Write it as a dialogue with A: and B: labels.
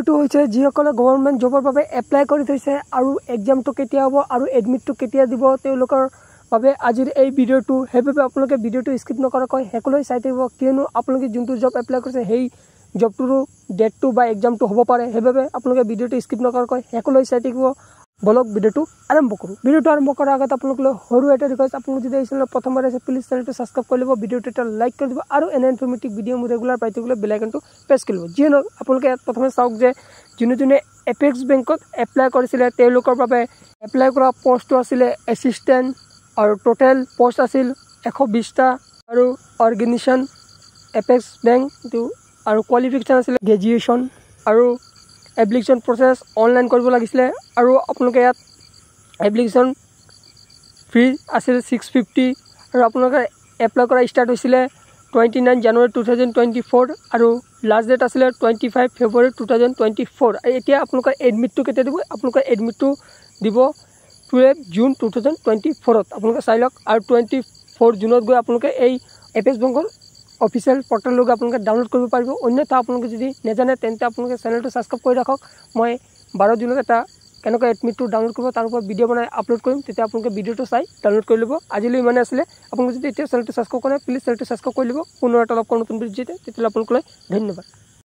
A: ভিডিঅ'টো হৈছে যিসকলে গভৰ্ণমেণ্ট জবৰ বাবে এপ্লাই কৰি থৈছে আৰু এক্সামটো কেতিয়া হ'ব আৰু এডমিটটো কেতিয়া দিব তেওঁলোকৰ বাবে আজিৰ এই ভিডিঅ'টো। সেইবাবে আপোনালোকে ভিডিঅ'টো স্কিপ নকৰাকৈ শেষলৈ চাই থাকিব কিয়নো আপোনালোকে যোনটো জব এপ্লাই কৰিছে সেই জবটোৰো ডেটটো বা এক্সামটো হ'ব পাৰে। সেইবাবে আপোনালোকে ভিডিঅ'টো স্কিপ নকৰাকৈ শেষলৈ চাই থাকিব বলক ভিডিঅ'টো আৰম্ভ কৰোঁ। ভিডিঅ'টো আৰম্ভ কৰাৰ আগত আপোনালোকে সৰু এটা ৰিকুৱেষ্ট আপোনালোক যদি চেনেলত প্ৰথমবাৰ আছে প্লিজ চেনেলটো ছাবস্ক্ৰাইব কৰি ল'ব ভিডিঅ'টো এটা লাইক কৰি দিব আৰু এনে ইনফৰ্মেটিভ ভিডিঅ' মোৰ ৰেগুলাৰ পাই থাকিবলৈ বেলাইকনটো প্ৰেছ কৰি ল'ব। যিয়ে নহওক আপোনালোকে ইয়াত প্ৰথমে চাওক যে যোনে যোনে এপেক্স বেংকত এপ্লাই কৰিছিলে তেওঁলোকৰ বাবে এপ্লাই কৰা পষ্টটো আছিলে এছিষ্টেণ্ট আৰু টোটেল পষ্ট আছিল এশ বিছটা আৰু অৰ্গেনাইজেশ্যন এপেক্স বেংক এইটো আৰু কোৱালিফিকেশ্যন আছিলে গ্ৰেজুৱেশ্যন আৰু এপ্লিকেশ্যন প্ৰচেছ অনলাইন কৰিব লাগিছিলে আৰু আপোনালোকে ইয়াত এপ্লিকেশ্যন ফ্ৰী আছিল ছিক্স ফিফটি আৰু আপোনালোকে এপ্লাই কৰা ষ্টাৰ্ট হৈছিলে twenty nine January two thousand twenty four আৰু লাষ্ট ডেট আছিলে twenty five February two thousand twenty four এতিয়া আপোনালোকৰ এডমিটটো কেতিয়া দিব? আপোনালোকৰ এডমিটটো দিব twelve June two thousand twenty ফ'ৰত আপোনালোকে চাই লওক আৰু টুৱেণ্টি ফ'ৰ জুনত গৈ আপোনালোকে এই এপেক্স বেংকৰ অফিচিয়েল পৰ্টেললৈকে আপোনালোকে ডাউনলোড কৰিব পাৰিব। অন্যথা আপোনালোকে যদি নাজানে তেন্তে আপোনালোকে চেনেলটো ছাবস্ক্ৰাইব কৰি ৰাখক। মই বাৰ জুনত এটা কেনেকৈ এডমিটটো ডাউনলোড কৰিব তাৰ ওপৰত ভিডিঅ' বনাই আপলোড কৰিম তেতিয়া আপোনালোকে ভিডিঅ'টো চাই ডাউনলোড কৰি ল'ব। আজিলৈ ইমানে আছিলে। আপোনালোকে যদি এতিয়া চেনেলটো ছাবস্ক্ৰাইব কৰে প্লিজ চেনেলটো ছাবস্ক্ৰাইব কৰি ল'ব। পুনৰ এটা লগ কৰোঁ নতুন ভিডিঅ'তে তেতিয়াহ'লে আপোনালোকলৈ ধন্যবাদ।